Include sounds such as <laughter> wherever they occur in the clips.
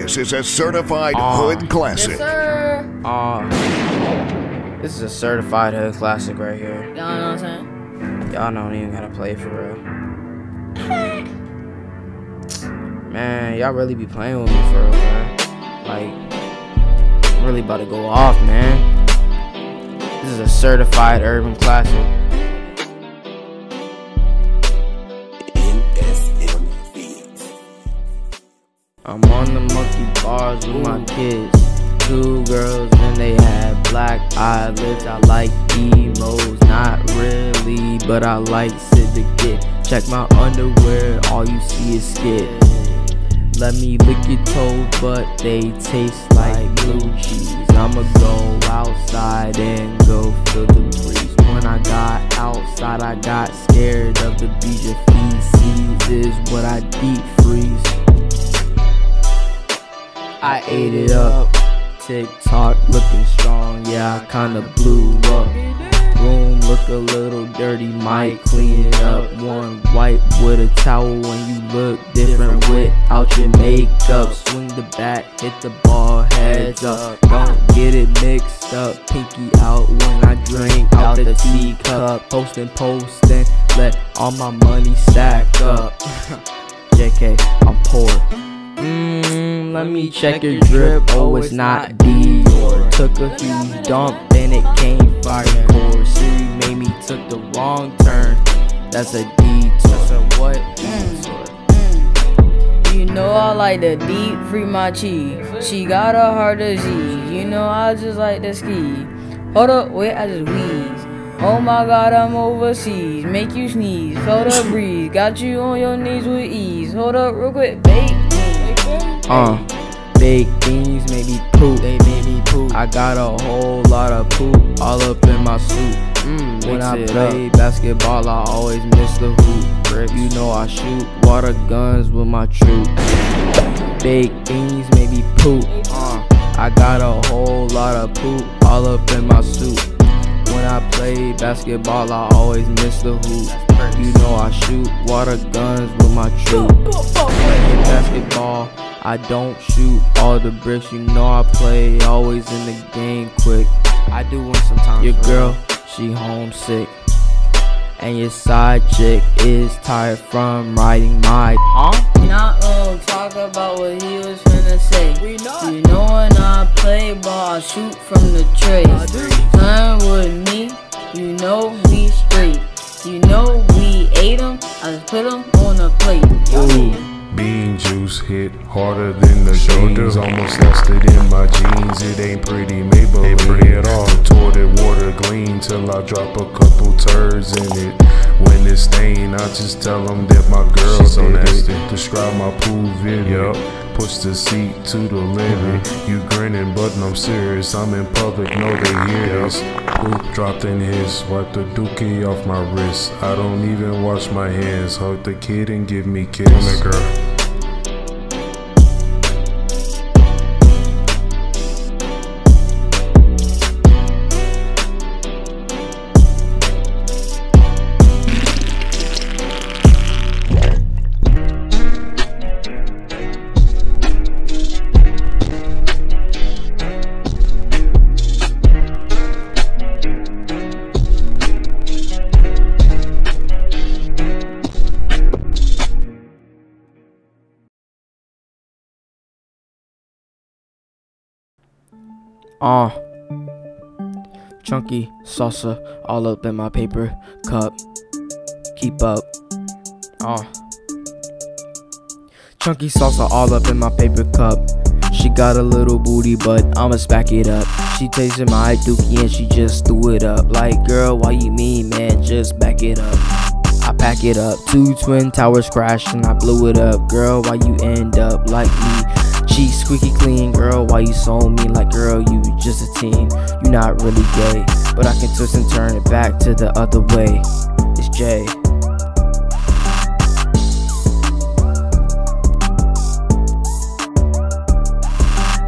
This is a certified Ah. hood classic. Yes, sir. Uh, this is a certified hood classic right here. Y'all know what I'm saying? Y'all don't even gotta play for real. Man, y'all really be playing with me for real, man. Like, I'm really about to go off, man. This is a certified urban classic. I'm on the monkey bars with my kids. Two girls and they had black eyelids. I like emos, not really, but I like syndicate. Check my underwear, all you see is skid. Let me lick your toes, but they taste like blue cheese. I'ma go outside and go feel the breeze. When I got outside, I got scared of the beach. Your feces is what I deep freeze. I ate it up. TikTok looking strong, yeah, I kinda blew up. Room look a little dirty, might clean it up. One wipe with a towel when you look different without your makeup. Swing the bat, hit the ball, heads up. Don't get it mixed up. Pinky out when I drink out the teacup. Posting, posting, let all my money stack up. <laughs> JK, I'm poor. Let me check your drip. Oh, oh, it's not Dior. Took a huge dump and it came fire core. Siri made me took the wrong turn. That's a detour. That's a what? Detour. You know I like to deep free my cheese. She got a heart disease. You know I just like to ski. Hold up, wait, I just wheeze. Oh my god, I'm overseas. Make you sneeze. Felt a breeze. Got you on your knees with ease. Hold up, real quick, bake me. Uh, baked beans made me poop. They made me poop. I got a whole lot of poop all up in my suit. Mm, when I play basketball, I always miss the hoop. You know I shoot water guns with my troop. Big beans made me poop. Uh, I got a whole lot of poop all up in my suit. When I play basketball, I always miss the hoop. You know I shoot water guns with my troop. Playing basketball, I don't shoot all the bricks. You know I play always in the game quick. I do win sometimes. Your girl, she homesick. And your side chick is tired from riding my huh? Not gonna talk about what he was finna say. We not. You know when I play ball, I shoot from the tray. Son with me, you know we straight. You know we ate him, I just put him on a plate. Bean juice hit harder than the jeans. Almost lost it in my jeans. It ain't pretty, Maybelline. At all. Contorted water gleam till I drop a couple turds in it. When it's stained, I just tell them that my girl so nasty. Describe my pool vivid. Push the seat to the limit. Mm-hmm. You grinning, but I'm serious. I'm in public, know they hear this. Oop, dropped in his. Wipe the dookie off my wrist. I don't even wash my hands. Hug the kid and give me kiss. Come here, girl. Uh, chunky salsa all up in my paper cup. Keep up. Uh, chunky salsa all up in my paper cup. She got a little booty, but I'ma spack it up. She tasted my dookie and she just threw it up. Like, girl, why you mean, man? Just back it up. I pack it up. Two twin towers crashed and I blew it up. Girl, why you end up like me? Cheeks squeaky clean, girl. Why you so mean? Like, girl, you just a teen. You not really gay, but I can twist and turn it back to the other way. It's Jay.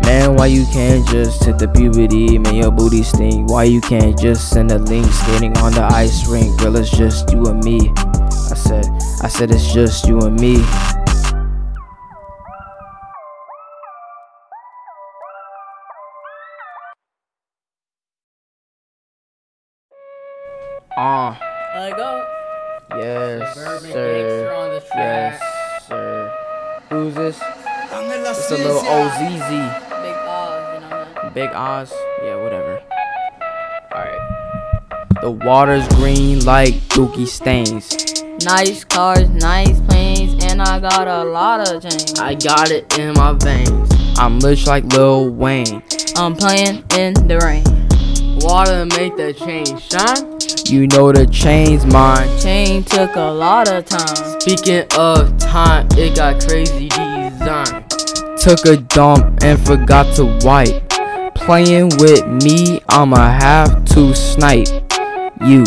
Man, why you can't just hit the puberty? Man, your booty stink. Why you can't just send a link skating on the ice rink? Girl, it's just you and me. I said, I said it's just you and me. Ah. Let go. Yes, Suburban sir. gangster on the Yes, sir. Who's this? It's It's a little OZZ. Big Oz, you know that. Big Oz. Yeah, whatever. Alright. The water's green like dookie stains. Nice cars, nice planes, and I got a lot of chains. I got it in my veins. I'm rich like Lil Wayne. I'm playing in the rain. Water make the chain shine. You know the chain's mine. Chain took a lot of time. Speaking of time, it got crazy design. Took a dump and forgot to wipe. Playing with me, I'ma have to snipe you.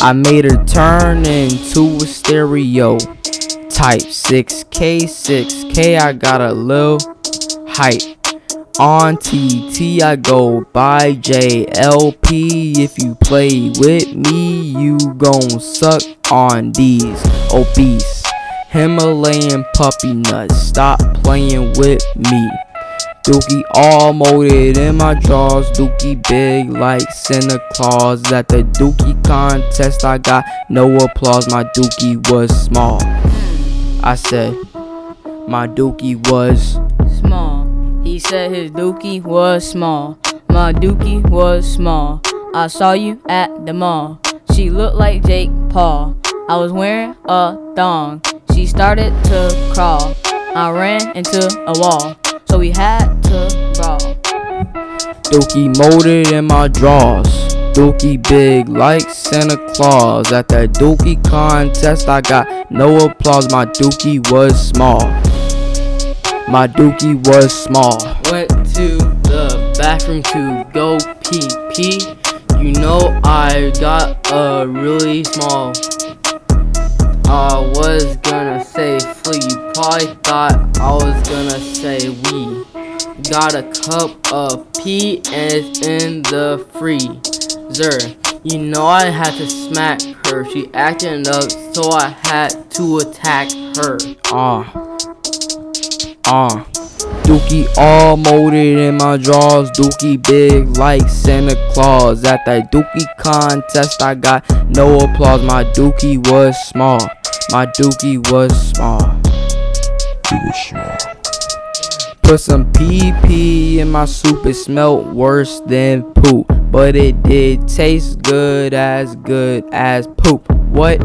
I made her turn into a stereo. Type 6K, 6K, I got a little height. On TT, I go by JLP. If you play with me, you gon' suck on these obese Himalayan puppy nuts. Stop playing with me. Dookie all molded in my jaws. Dookie big like Santa Claus. At the Dookie contest, I got no applause. My Dookie was small. I said, my Dookie was Small. He said his dookie was small. My dookie was small. I saw you at the mall. She looked like Jake Paul. I was wearing a thong. She started to crawl. I ran into a wall. So we had to brawl. Dookie molded in my drawers. Dookie big like Santa Claus. At the Dookie contest, I got no applause. My Dookie was small. My Dookie was small. Went to the bathroom to go pee pee. You know I got a really small. I was gonna say flea. You probably thought I was gonna say we. Got a cup of pee and it's in the freezer. You know I had to smack her. She acting up, so I had to attack her. Ah. Ah. Dookie all molded in my drawers. Dookie big like Santa Claus. At that Dookie contest, I got no applause. My Dookie was small. My Dookie was small. It was small. Put some PP in my soup, it smelled worse than poop. But it did taste good as good as poop. What?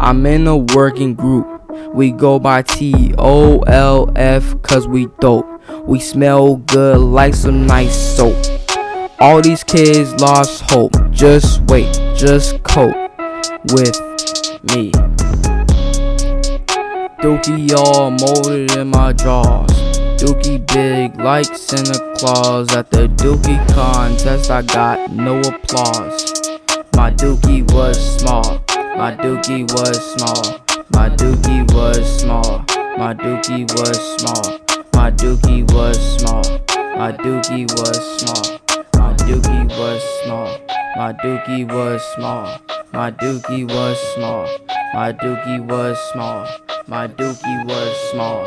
I'm in a working group. We go by T O L F cause we dope. We smell good like some nice soap. All these kids lost hope. Just wait, just cope with me. Dookie all molded in my drawers. Dookie big like Santa Claus. At the Dookie contest, I got no applause. My Dookie was small. My Dookie was small. My Dookie was small. My Dookie was small. My Dookie was small. My Dookie was small. My Dookie was small. My Dookie was small. My Dookie was small. My Dookie was small. My Dookie was small.